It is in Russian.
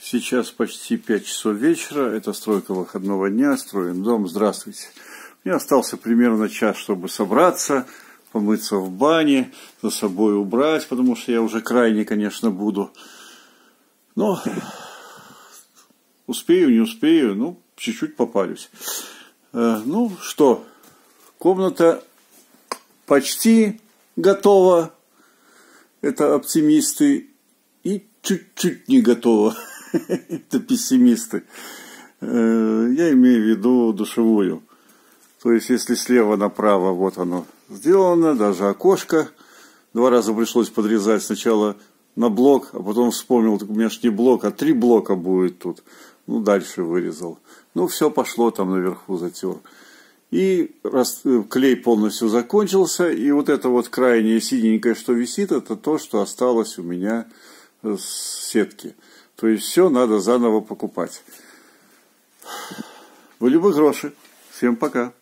Сейчас почти 5 часов вечера, это стройка выходного дня, строим дом, здравствуйте. Мне остался примерно час, чтобы собраться, помыться в бане, за собой убрать, потому что я уже крайне, конечно, буду. Но успею, не успею, ну, чуть-чуть попалюсь. Э, ну, что, комната почти готова, это оптимисты, и чуть-чуть не готова. это пессимисты. Э, я имею в виду душевую. То есть, если слева направо, вот оно сделано, даже окошко. Два раза пришлось подрезать сначала на блок, а потом вспомнил, так у меня ж не блок, а три блока будет тут. Ну, дальше вырезал. Ну, все пошло там наверху затер. И раз, э, клей полностью закончился, и вот это вот крайнее синенькое, что висит, это то, что осталось у меня с сетки. То есть все надо заново покупать. Были бы гроши. Всем пока.